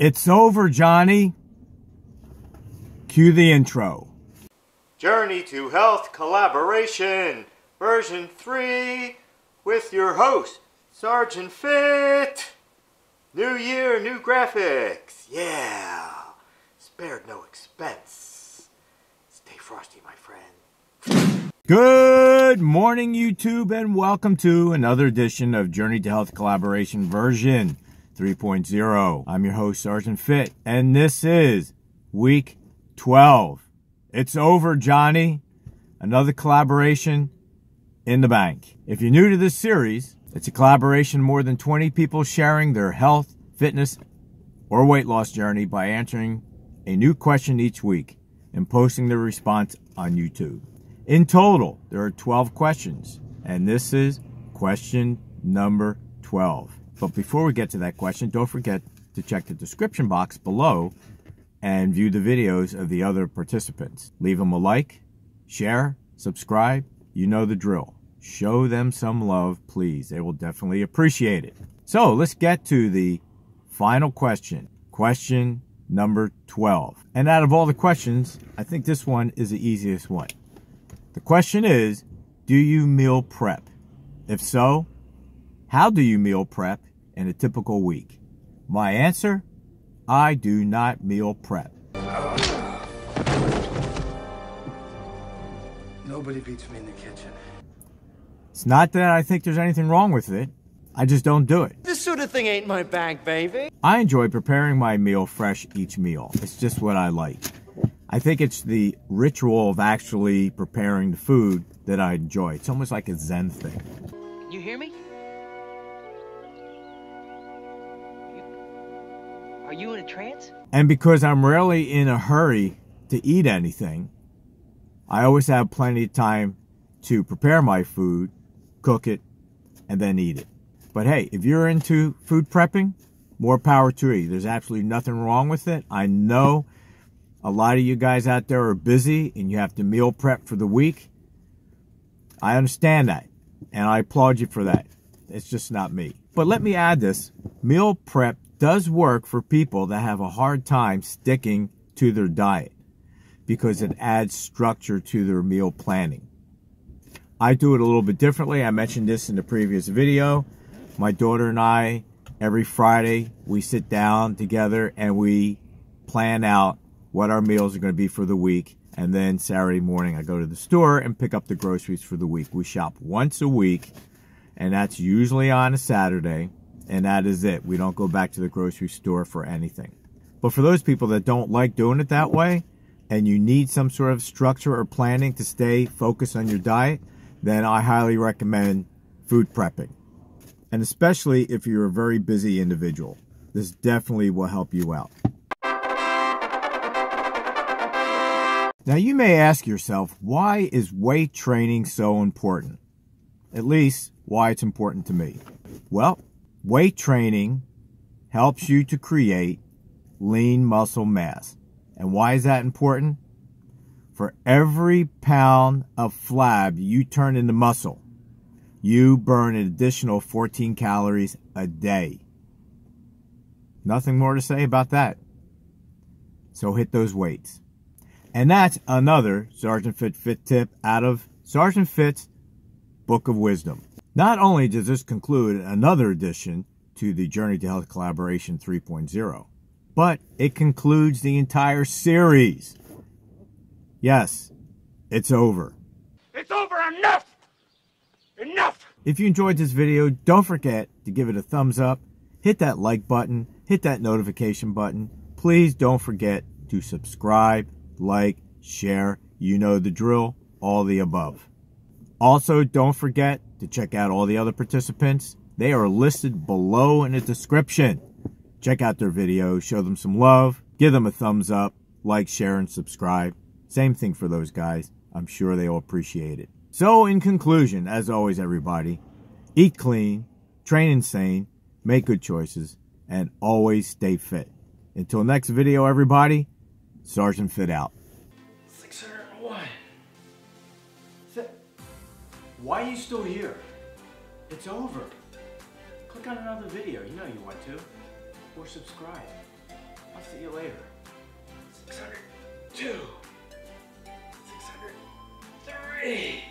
It's over, Johnny. Cue the intro. Journey to Health Collaboration, version 3, with your host, Sergeant Fit. New year, new graphics. Yeah. Spared no expense. Stay frosty, my friend. Good morning, YouTube, and welcome to another edition of Journey to Health Collaboration version 3.0. I'm your host, Sergeant Fit, and this is week 12. It's over, Johnny. Another collaboration in the bank. If you're new to this series, it's a collaboration more than 20 people sharing their health, fitness, or weight loss journey by answering a new question each week and posting their response on YouTube. In total, there are 12 questions, and this is question number 12. But before we get to that question, don't forget to check the description box below and view the videos of the other participants. Leave them a like, share, subscribe. You know the drill. Show them some love, please. They will definitely appreciate it. So let's get to the final question. Question number 12. And out of all the questions, I think this one is the easiest one. The question is, do you meal prep? If so, how do you meal prep in a typical week? My answer, I do not meal prep. Nobody beats me in the kitchen. It's not that I think there's anything wrong with it. I just don't do it. This sort of thing ain't my bag, baby. I enjoy preparing my meal fresh each meal. It's just what I like. I think it's the ritual of actually preparing the food that I enjoy. It's almost like a Zen thing. Can you hear me? Are you in a trance? And because I'm rarely in a hurry to eat anything, I always have plenty of time to prepare my food, cook it, and then eat it. But hey, if you're into food prepping, more power to you. There's absolutely nothing wrong with it. I know a lot of you guys out there are busy and you have to meal prep for the week. I understand that, and I applaud you for that. It's just not me. But let me add this meal prep does work for people that have a hard time sticking to their diet because it adds structure to their meal planning. I do it a little bit differently. I mentioned this in the previous video. My daughter and I, every Friday, we sit down together and we plan out what our meals are going to be for the week. And then Saturday morning, I go to the store and pick up the groceries for the week. We shop once a week, and that's usually on a Saturday. And that is it. We don't go back to the grocery store for anything. But for those people that don't like doing it that way, and you need some sort of structure or planning to stay focused on your diet, then I highly recommend food prepping. And especially if you're a very busy individual, this definitely will help you out. Now, you may ask yourself, why is weight training so important? At least, why it's important to me. Well, weight training helps you to create lean muscle mass. And why is that important? For every pound of flab you turn into muscle, you burn an additional 14 calories a day. Nothing more to say about that. So hit those weights. And that's another Sergeant Fit Fit tip out of Sergeant Fit's Book of Wisdom. Not only does this conclude another addition to the Journey to Health Collaboration 3.0, but it concludes the entire series. Yes, it's over. It's over enough! Enough! If you enjoyed this video, don't forget to give it a thumbs up, hit that like button, hit that notification button. Please don't forget to subscribe like, share, you know the drill, all the above. Also, don't forget to check out all the other participants. They are listed below in the description. Check out their videos, show them some love, give them a thumbs up, like, share, and subscribe. Same thing for those guys. I'm sure they'll appreciate it. So, in conclusion, as always, everybody, eat clean, train insane, make good choices, and always stay fit. Until next video, everybody, Sergeant Fit out. 601. Why are you still here? It's over. Click on another video. You know you want to. Or subscribe. I'll see you later. 602. 603.